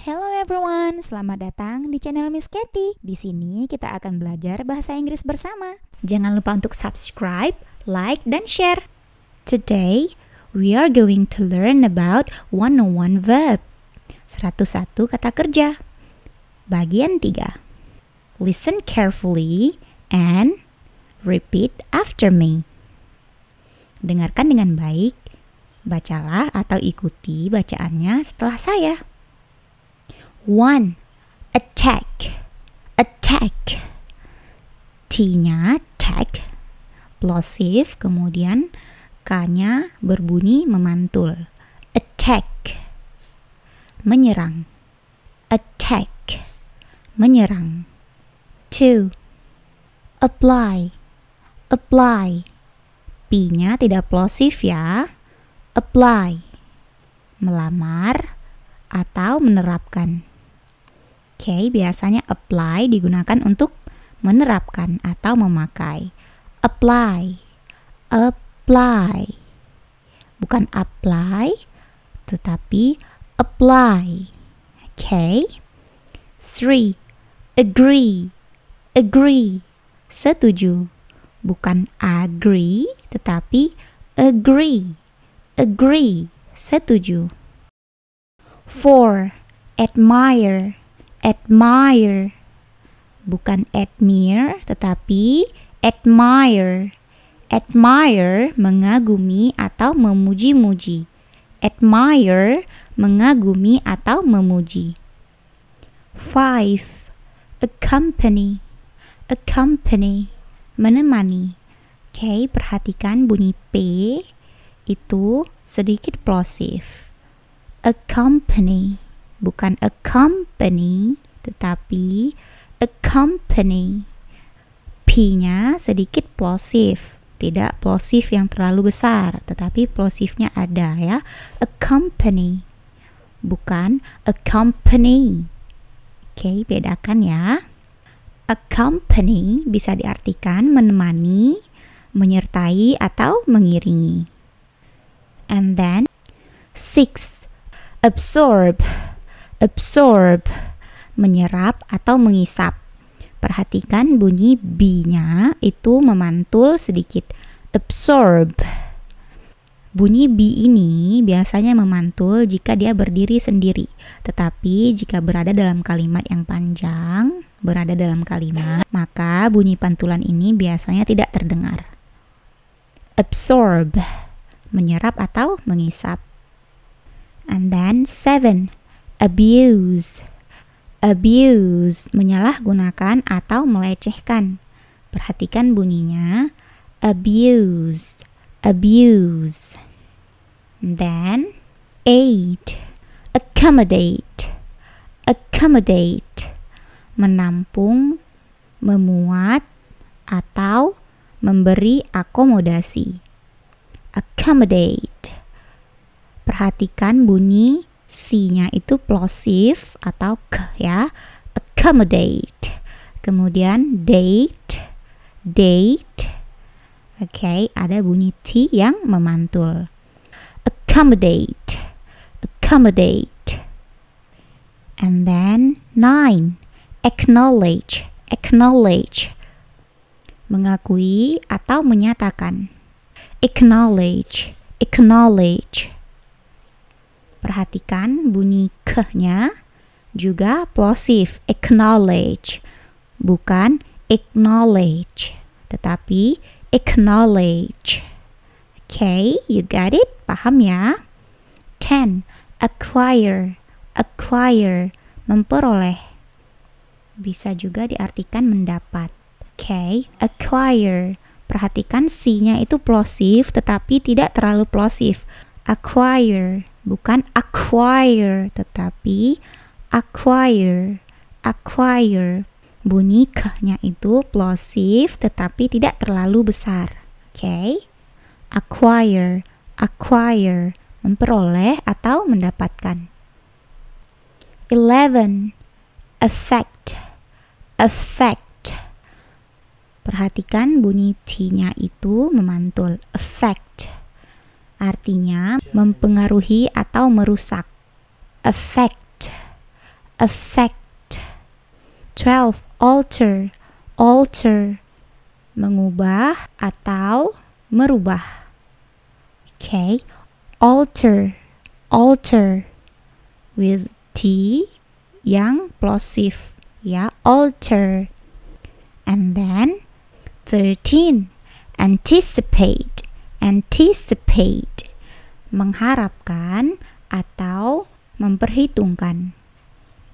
Hello everyone, selamat datang di channel Miss Katy. Di sini kita akan belajar bahasa Inggris bersama. Jangan lupa untuk subscribe, like, dan share. Today, we are going to learn about 101 verb. 101 kata kerja. Bagian 3. Listen carefully and repeat after me. Dengarkan dengan baik, bacalah atau ikuti bacaannya setelah saya. One, attack, attack. T-nya attack, plosive, kemudian K-nya berbunyi memantul. Attack, menyerang. Attack, menyerang. Two, apply, apply. P-nya tidak plosif ya. Apply, melamar atau menerapkan. Oke, okay, biasanya apply digunakan untuk menerapkan atau memakai. Apply, apply. Bukan apply, tetapi apply. Oke. Okay. Three, agree, agree. Setuju. Bukan agree, tetapi agree. Agree, setuju. Four, admire, admire. Bukan admire, tetapi admire. Admire mengagumi atau memuji-muji. Admire mengagumi atau memuji. Five, accompany, accompany, menemani. Oke, okay, perhatikan bunyi P itu sedikit plosive. Accompany bukan a company tetapi a company. P-nya sedikit plosif tidak plosif yang terlalu besar tetapi plosifnya ada ya. A company bukan a company. Oke okay, bedakan ya. A company bisa diartikan menemani menyertai atau mengiringi and then six absorb absorb, menyerap atau mengisap. Perhatikan bunyi B-nya itu memantul sedikit. Absorb. Bunyi B ini biasanya memantul jika dia berdiri sendiri. Tetapi jika berada dalam kalimat yang panjang, berada dalam kalimat, maka bunyi pantulan ini biasanya tidak terdengar. Absorb. Menyerap atau mengisap. And then seven abuse. Abuse menyalahgunakan atau melecehkan. Perhatikan bunyinya. Abuse. Abuse. Then aid. Accommodate. Accommodate. Menampung, memuat, atau memberi akomodasi. Accommodate. Perhatikan bunyi C-nya itu plosive atau k ya. Accommodate. Kemudian date, date. Oke, okay, ada bunyi T yang memantul. Accommodate, accommodate. And then nine, acknowledge, acknowledge. Mengakui atau menyatakan. Acknowledge, acknowledge. Perhatikan bunyi ke-nya juga plosive, acknowledge. Bukan acknowledge, tetapi acknowledge. Okay, you got it? Paham ya? 10. Acquire, acquire, memperoleh. Bisa juga diartikan mendapat. Okay, acquire. Perhatikan C-nya itu plosive tetapi tidak terlalu plosive. Acquire bukan acquire tetapi acquire acquire. Bunyi k-nya itu plosive tetapi tidak terlalu besar. Oke okay? acquire acquire memperoleh atau mendapatkan. 11 affect affect perhatikan bunyi t-nya itu memantul affect artinya mempengaruhi atau merusak. Affect, affect. 12. Alter, alter. Mengubah atau merubah. Okay, alter, alter. With T yang plosive, ya, alter. And then 13. Anticipate, anticipate. Mengharapkan atau memperhitungkan.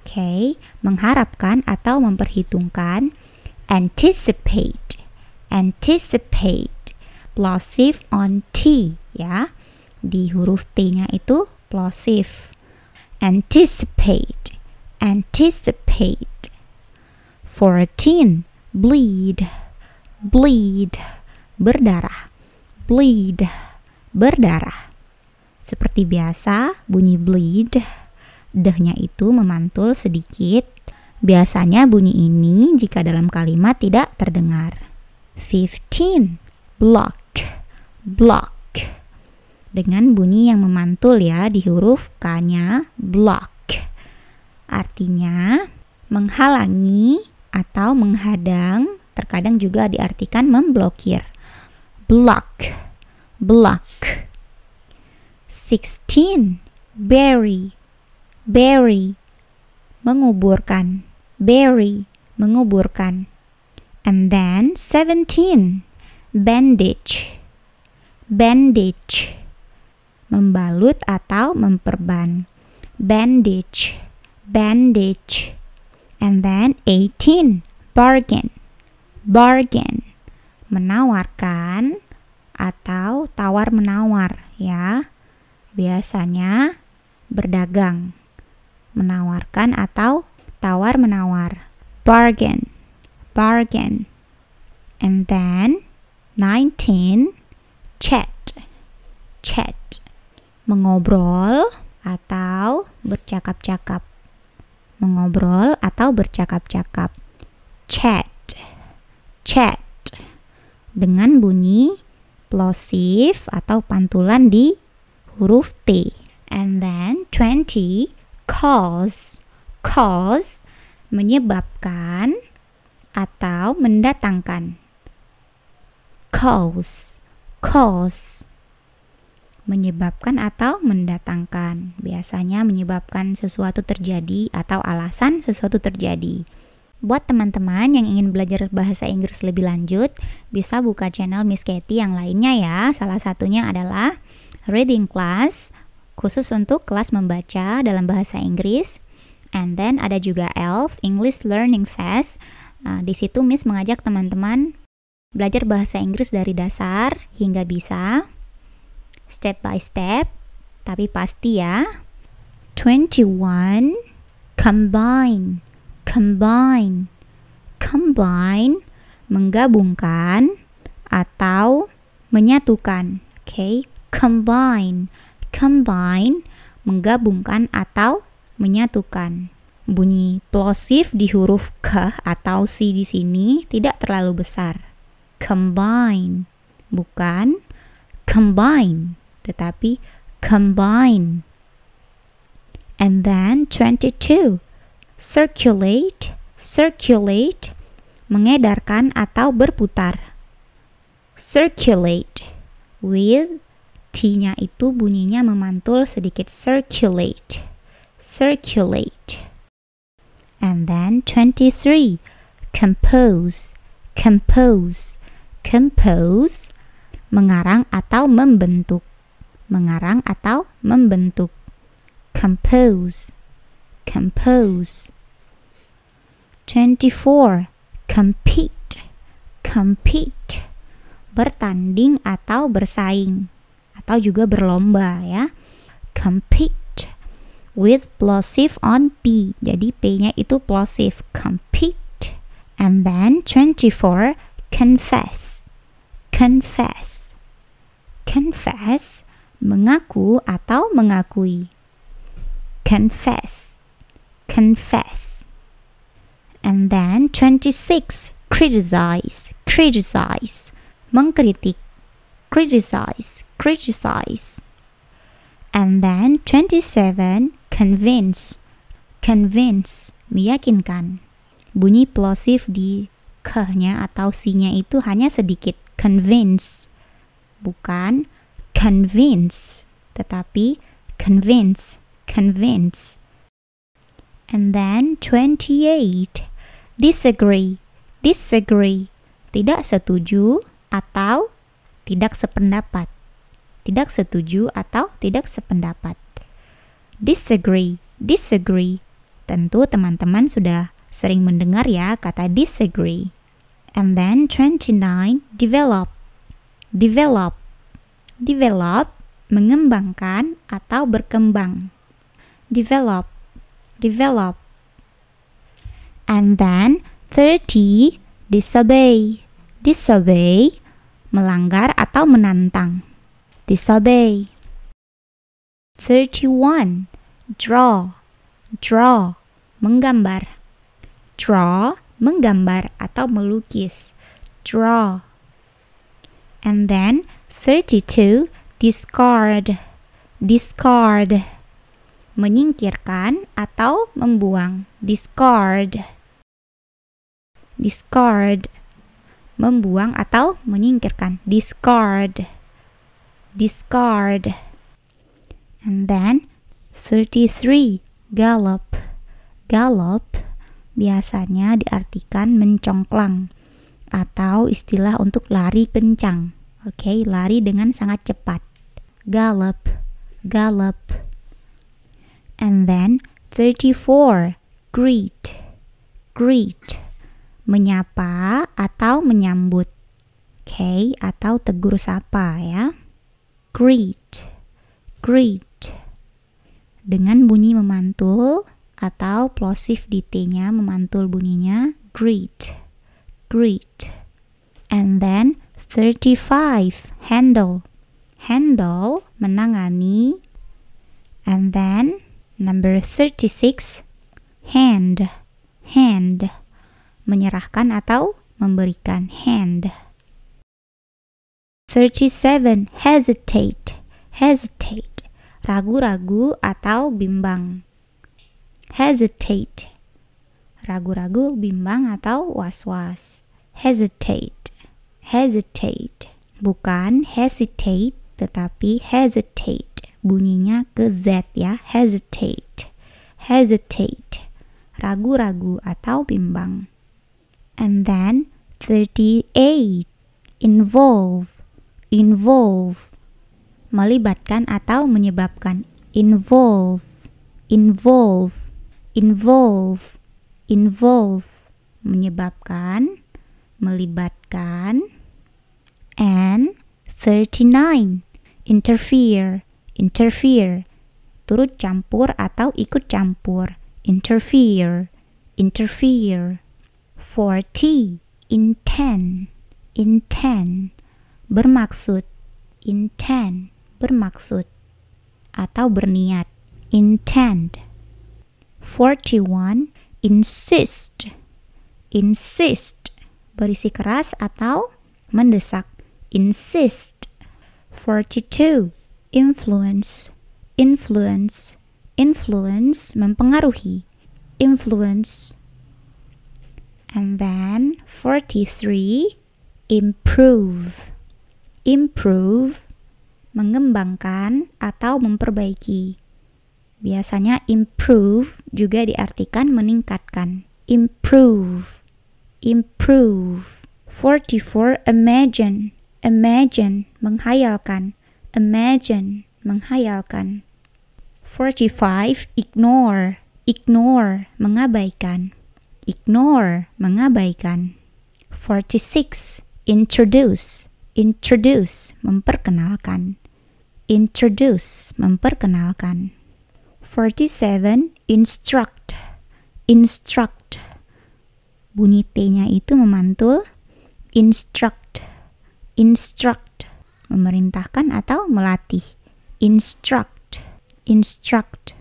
Oke, okay. mengharapkan atau memperhitungkan. Anticipate, anticipate. Plosive on T, ya. Di huruf T-nya itu plosive. Anticipate, anticipate. 14. Bleed, bleed. Berdarah, bleed. Berdarah. Seperti biasa, bunyi bleed, dehnya itu memantul sedikit. Biasanya bunyi ini jika dalam kalimat tidak terdengar. 15. Block, block dengan bunyi yang memantul ya di huruf K-nya block. Artinya menghalangi atau menghadang, terkadang juga diartikan memblokir. Block, block. 16. Bury, bury. Menguburkan, bury, menguburkan. And then 17. Bandage, bandage membalut atau memperban. Bandage, bandage. And then 18, bargain, bargain. Menawarkan atau tawar-menawar ya. Biasanya berdagang. Menawarkan atau tawar-menawar. Bargain, bargain. And then 19, chat, chat mengobrol atau bercakap-cakap. Mengobrol atau bercakap-cakap. Chat. Chat. Dengan bunyi plosive atau pantulan di huruf T. And then 20 cause. Cause menyebabkan atau mendatangkan. Cause. Cause menyebabkan atau mendatangkan. Biasanya menyebabkan sesuatu terjadi atau alasan sesuatu terjadi. Buat teman-teman yang ingin belajar bahasa Inggris lebih lanjut, bisa buka channel Miss Katie yang lainnya ya. Salah satunya adalah Reading Class, khusus untuk kelas membaca dalam bahasa Inggris. And then ada juga ELF, English Learning Fast. Nah, di situ Miss mengajak teman-teman belajar bahasa Inggris dari dasar hingga bisa step by step, tapi pasti ya. 21 combine, combine, combine menggabungkan atau menyatukan. Oke, okay? combine, combine menggabungkan atau menyatukan. Bunyi plosive di huruf k atau c di sini tidak terlalu besar. Combine, bukan combine, tetapi combine. And then 22. Circulate, circulate, mengedarkan atau berputar. Circulate with T-nya itu bunyinya memantul sedikit circulate. Circulate. And then 23. Compose, compose, compose mengarang atau membentuk. Mengarang atau membentuk. Compose. Compose. 24. Compete. Compete. Bertanding atau bersaing. Atau juga berlomba ya. Compete. With plosive on P. Jadi P-nya itu plosive. Compete. And then 24. Confess confess. Confess mengaku atau mengakui. Confess. Confess. And then 26 criticize. Criticize mengkritik. criticize, criticize. And then 27, convince, convince, meyakinkan. Bunyi plosif di ke-nya atau si-nya itu hanya sedikit, convince. Bukan convince, tetapi convince, convince. And then 28, disagree, disagree, tidak setuju atau tidak sependapat. Tidak setuju atau tidak sependapat. Disagree, disagree. Tentu teman-teman sudah sering mendengar ya kata disagree. And then 29, develop. Develop. Develop, mengembangkan atau berkembang. Develop develop. And then 30 disobey. Disobey melanggar atau menantang. Disobey. 31 draw. Draw menggambar. Draw menggambar atau melukis. Draw. And then 32 discard. Discard menyingkirkan atau membuang. Discard. Discard. Membuang atau menyingkirkan. Discard. Discard. And then 33. Gallop. Gallop biasanya diartikan mencongklang atau istilah untuk lari kencang. Oke, okay, lari dengan sangat cepat. Gallop. Gallop. And then 34. Greet. Greet. Menyapa atau menyambut. Okay, atau tegur sapa ya. Greet. Greet. Dengan bunyi memantul atau plosif di T-nya memantul bunyinya greet. Greet. And then 35. Handle. Handle menangani. And then Number 36, hand, hand, menyerahkan atau memberikan, hand. 37, hesitate, hesitate, ragu-ragu atau bimbang. Hesitate, ragu-ragu, bimbang atau was-was. Hesitate, hesitate, bukan hesitate, tetapi hesitate bunyinya ke Z ya, hesitate, hesitate, ragu-ragu atau bimbang. And then 38, involve, involve, melibatkan atau menyebabkan, involve, involve, involve, involve, menyebabkan, melibatkan, and 39, interfere, interfere, turut campur atau ikut campur, interfere, interfere. 40 intend, intend, bermaksud, intend, bermaksud. Atau berniat, intend. 41 insist, insist, berisi keras atau mendesak, insist. 42 influence, influence, influence mempengaruhi, influence. And then 43 improve, improve mengembangkan atau memperbaiki. Biasanya improve juga diartikan meningkatkan. Improve, improve. 44 imagine, imagine menghayalkan imagine, menghayalkan. 45. Ignore, ignore, mengabaikan. Ignore, mengabaikan. 46. Introduce, introduce, memperkenalkan. Introduce, memperkenalkan. 47. Instruct, instruct. Bunyi T-nya itu memantul. Instruct, instruct memerintahkan atau melatih. Instruct, instruct.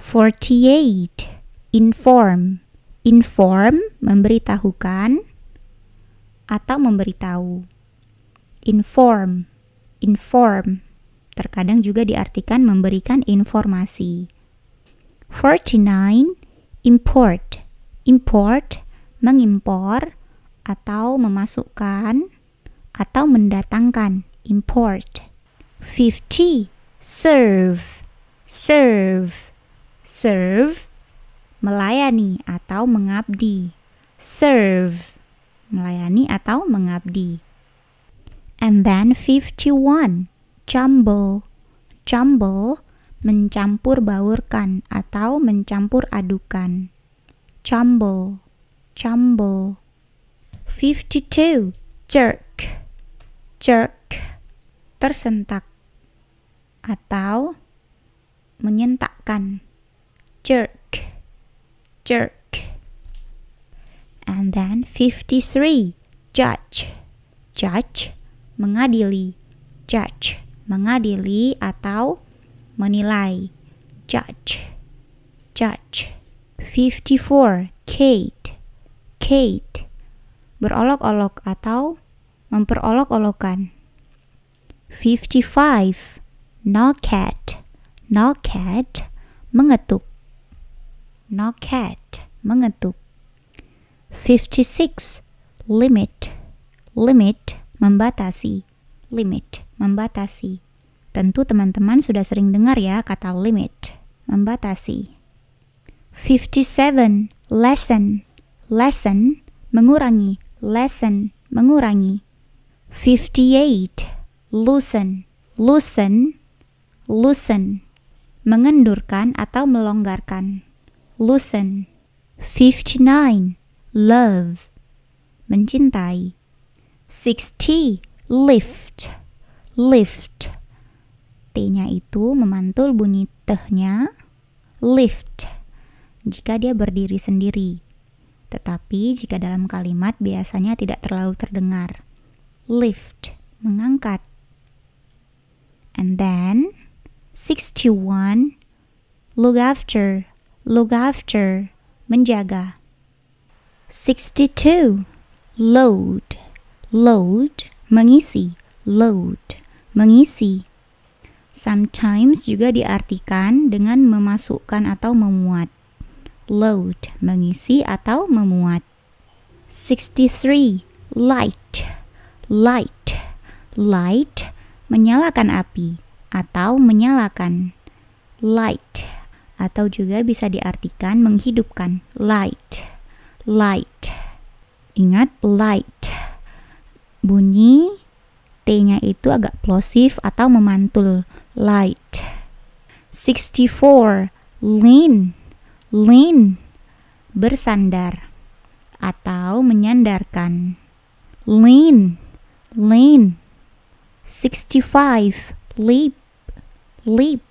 48. Inform, inform memberitahukan atau memberitahu. Inform, inform. Terkadang juga diartikan memberikan informasi. 49 import. Import mengimpor atau memasukkan atau mendatangkan. Import. 50 serve. Serve. Serve melayani atau mengabdi. Serve melayani atau mengabdi. And then 51 jumble. Jumble mencampur baurkan atau mencampur adukan. Jumble, jumble. 52. Jerk, jerk. Tersentak atau menyentakkan. Jerk, jerk. And then 53. Judge, judge. Mengadili, judge. Mengadili atau menilai judge judge 54 Kate Kate berolok-olok atau memperolok-olokan 55 Knockcat Knockcat mengetuk. Knockcat mengetuk. 56 Limit. Limit. Membatasi. Limit. Membatasi. Tentu teman-teman sudah sering dengar ya kata limit, membatasi. 57. Lesson. Lesson, mengurangi. Lesson, mengurangi. 58. Loosen. Loosen, loosen. Mengendurkan atau melonggarkan. Loosen. 59. Love. Mencintai. 60. Lift. Lift T-nya itu memantul bunyi tehnya lift jika dia berdiri sendiri. Tetapi jika dalam kalimat biasanya tidak terlalu terdengar. Lift, mengangkat. And then 61 look after, look after, menjaga. 62 load, load, mengisi, load, mengisi. Sometimes juga diartikan dengan memasukkan atau memuat. Load, mengisi atau memuat. 63. Light. Light. Light, menyalakan api atau menyalakan. Light atau juga bisa diartikan menghidupkan. Light. Light. Ingat light. Bunyi T-nya itu agak plosif atau memantul. Light. 64. Lean. Lean. Bersandar atau menyandarkan. Lean. Lean. 65. Leap. Leap.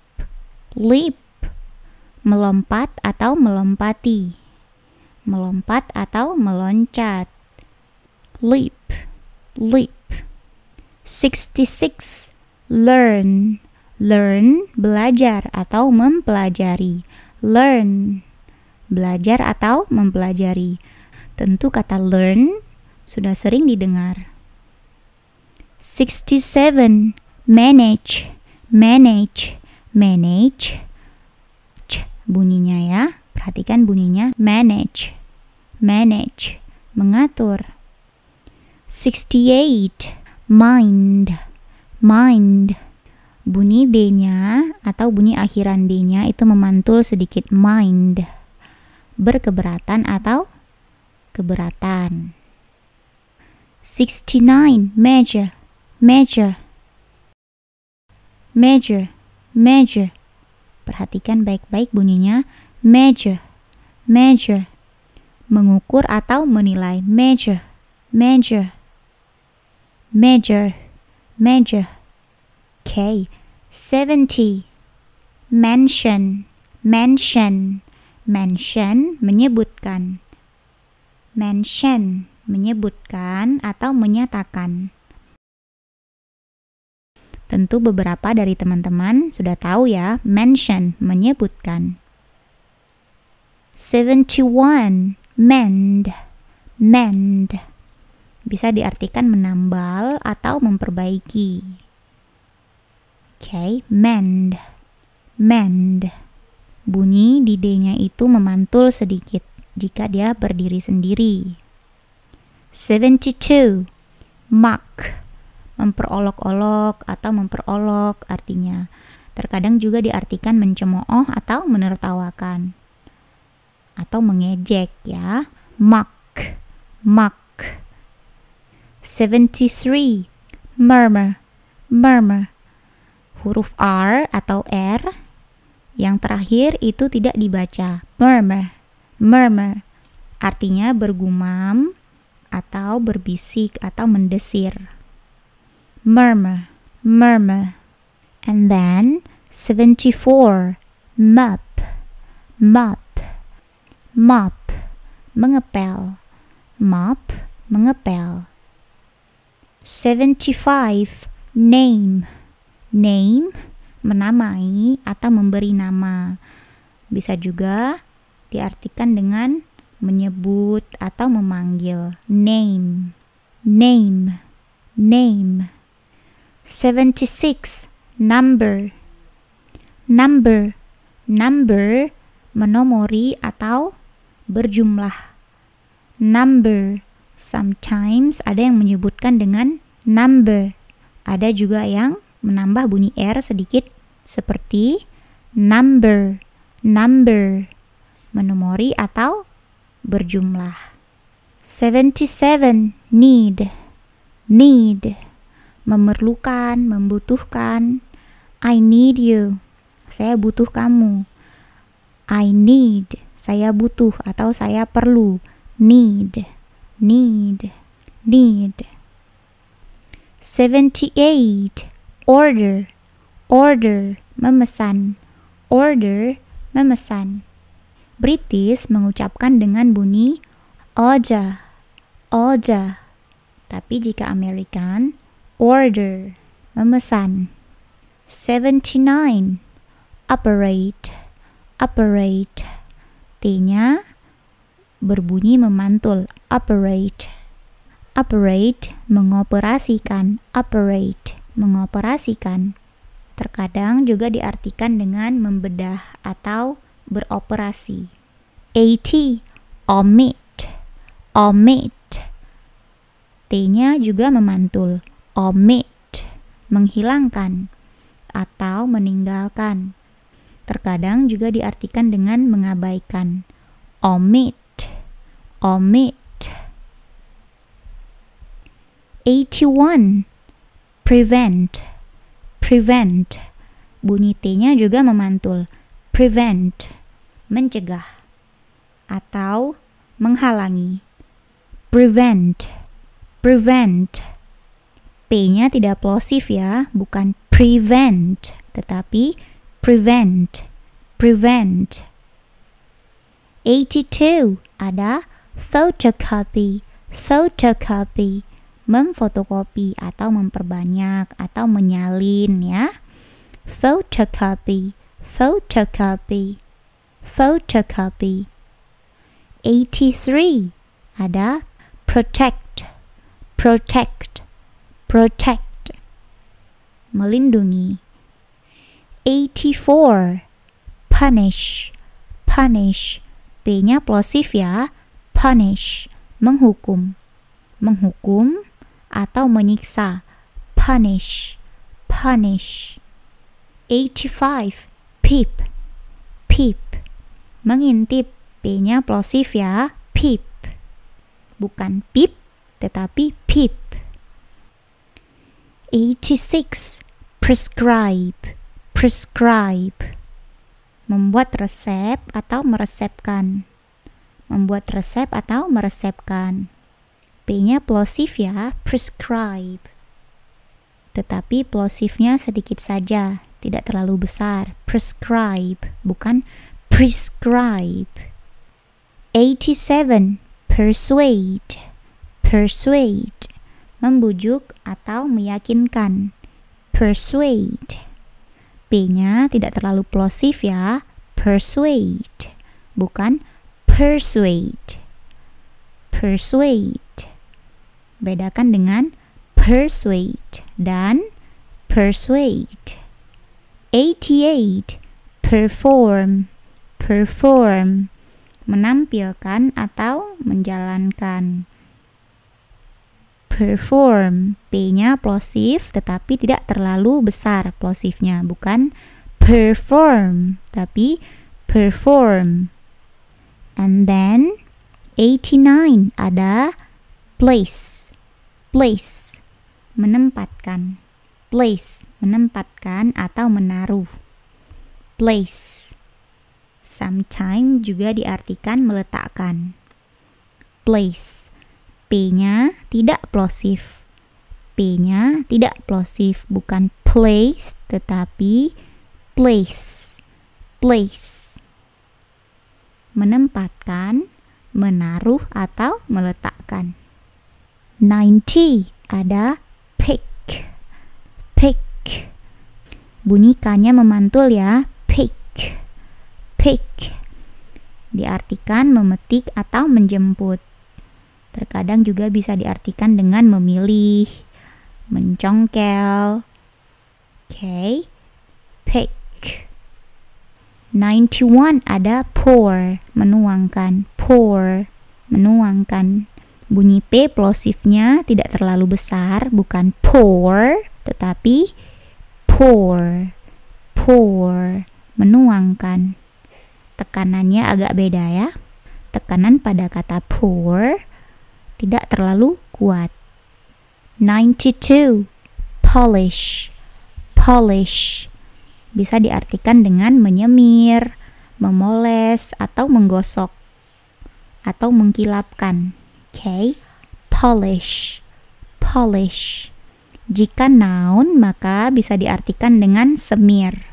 Leap. Melompat atau melompati. Melompat atau meloncat. Leap. Leap. 66 learn learn belajar atau mempelajari learn belajar atau mempelajari tentu kata learn sudah sering didengar 67 manage. Manage. Manage. C, bunyinya ya. Perhatikan bunyinya. Manage. Manage. Mengatur. 68 mind. Mind. Bunyi D-nya atau bunyi akhiran D-nya itu memantul sedikit. Mind. Berkeberatan atau keberatan. 69 measure measure measure measure perhatikan baik-baik bunyinya measure measure mengukur atau menilai measure measure Major, major. K. 70. Mention, mention. Mention menyebutkan. Mention menyebutkan atau menyatakan. Tentu beberapa dari teman-teman sudah tahu ya, mention menyebutkan. 71 mend mend bisa diartikan menambal atau memperbaiki. okay, mend. Mend. Bunyi di D-nya itu memantul sedikit jika dia berdiri sendiri. 72. Mock. Memperolok-olok atau memperolok artinya. Terkadang juga diartikan mencemooh atau menertawakan. Atau mengejek ya. Mock. Mock. 73. Murmur. Murmur. Huruf R atau R yang terakhir itu tidak dibaca. Murmur. Murmur. Artinya bergumam atau berbisik atau mendesir. Murmur. Murmur. And then 74. Mop. Mop. Mop. Mengepel. Mop. Mengepel. 75. Name. Name menamai atau memberi nama. Bisa juga diartikan dengan menyebut atau memanggil. Name. Name. Name. 76. Number. Number. Number menomori atau berjumlah. Number Sometimes ada yang menyebutkan dengan number. Ada juga yang menambah bunyi R sedikit seperti number, number, menomori atau berjumlah. 77 need, need, memerlukan, membutuhkan. I need you, saya butuh kamu. I need, saya butuh atau saya perlu. Need need, need. 78. Order, order, memesan. Order, memesan. British mengucapkan dengan bunyi order, order. Tapi jika American, order, memesan. 79. Operate, operate. T-nya berbunyi memantul. Operate. Operate mengoperasikan. Operate mengoperasikan. Terkadang juga diartikan dengan membedah atau beroperasi. 80 omit. Omit. T-nya juga memantul omit menghilangkan atau meninggalkan. Terkadang juga diartikan dengan mengabaikan. Omit omit. 81 prevent prevent. Bunyi T-nya juga memantul. Prevent mencegah atau menghalangi. Prevent prevent P-nya tidak plosif ya bukan prevent tetapi prevent prevent. 82 ada photocopy photocopy memfotokopi atau memperbanyak atau menyalin ya. Photocopy photocopy photocopy. 83 ada protect protect protect melindungi 84 punish punish P-nya plosif ya. Punish, menghukum. Menghukum atau menyiksa. Punish, punish. 85. Peep, peep. Mengintip. P-nya plosif ya. Peep. Bukan peep, tetapi peep. 86. Prescribe, prescribe membuat resep atau meresepkan. Membuat resep atau meresepkan. P-nya plosif ya, prescribe. Tetapi plosifnya sedikit saja, tidak terlalu besar. Prescribe, bukan prescribe. 87. Persuade. Persuade. Membujuk atau meyakinkan. Persuade. P-nya tidak terlalu plosif ya. Persuade, bukan persuade. Persuade. Bedakan dengan persuade dan persuade. 88 perform perform menampilkan atau menjalankan perform. P-nya plosif tetapi tidak terlalu besar plosifnya bukan perform tapi perform. And then 89 ada place. Place menempatkan. Place menempatkan atau menaruh. Place sometimes juga diartikan meletakkan. Place P-nya tidak plosif P-nya tidak plosif bukan place tetapi place. Place. Menempatkan menaruh atau meletakkan. 90 ada pick. Pick. Bunyikannya memantul ya. Pick. Pick. Diartikan memetik atau menjemput terkadang juga bisa diartikan dengan memilih mencongkel oke okay. pick 91 ada pour, menuangkan, pour, menuangkan. Bunyi P plosifnya tidak terlalu besar, bukan pour, tetapi pour, pour, menuangkan. Tekanannya agak beda ya. Tekanan pada kata pour tidak terlalu kuat. 92 polish, polish bisa diartikan dengan menyemir, memoles, atau menggosok, atau mengkilapkan. Okay? polish, polish. Jika noun, maka bisa diartikan dengan semir.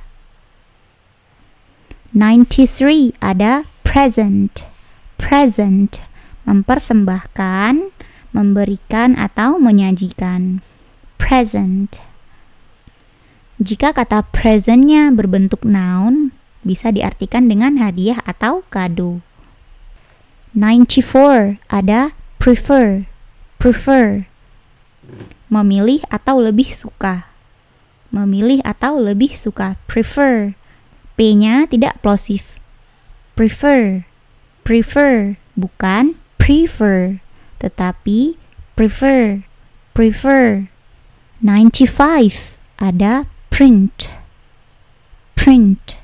93 ada present. Present mempersembahkan, memberikan atau menyajikan. Present. Jika kata presentnya berbentuk noun, bisa diartikan dengan hadiah atau kado. 94 ada prefer, prefer, memilih atau lebih suka, memilih atau lebih suka, prefer. P-nya tidak plosif. Prefer, prefer, bukan prefer, tetapi prefer, prefer. 95 ada print. Print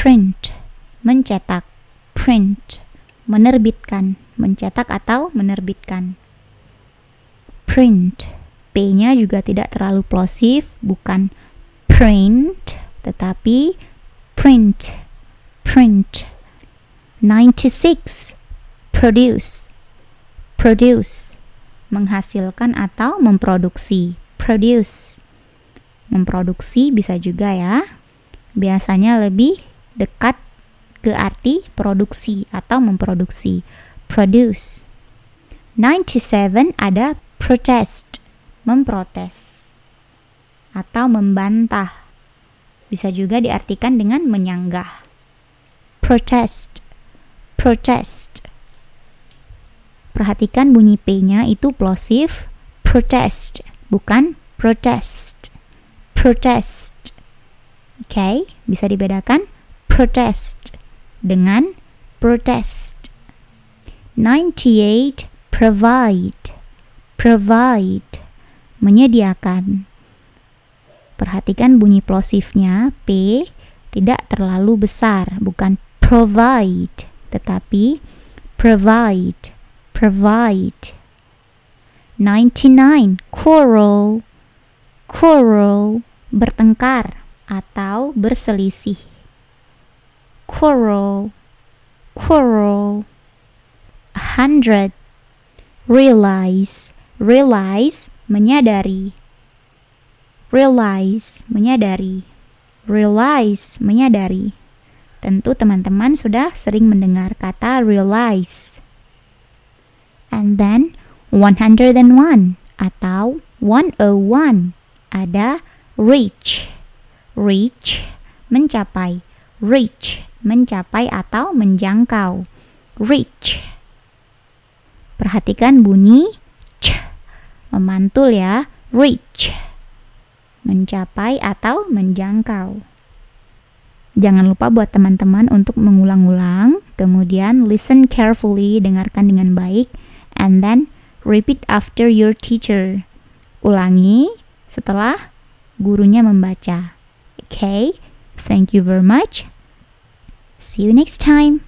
print. Mencetak print. Menerbitkan mencetak atau menerbitkan. Print P-nya juga tidak terlalu plosif bukan print tetapi print. Print. 96 produce produce menghasilkan atau memproduksi produce memproduksi bisa juga ya. Biasanya lebih dekat ke arti produksi atau memproduksi. Produce. 97 ada protest, memprotes atau membantah. Bisa juga diartikan dengan menyanggah. Protest. Protest. Perhatikan bunyi P-nya itu plosif protest, bukan protest protest. Oke, okay, bisa dibedakan protest dengan protest. 98 provide. Provide menyediakan. Perhatikan bunyi plosifnya P tidak terlalu besar, bukan provide, tetapi provide, provide. 99 quarrel, quarrel bertengkar atau berselisih. Quarrel, quarrel. A hundred, realize, realize, menyadari. Realize, menyadari. Realize, menyadari. Tentu teman-teman sudah sering mendengar kata realize. And then 101 atau 101 ada reach. Reach mencapai reach mencapai atau menjangkau. Reach. Perhatikan bunyi ch. Memantul ya reach. Mencapai atau menjangkau. Jangan lupa buat teman-teman untuk mengulang-ulang, kemudian listen carefully, dengarkan dengan baik, and then repeat after your teacher. Ulangi setelah gurunya membaca. Okay, thank you very much. See you next time.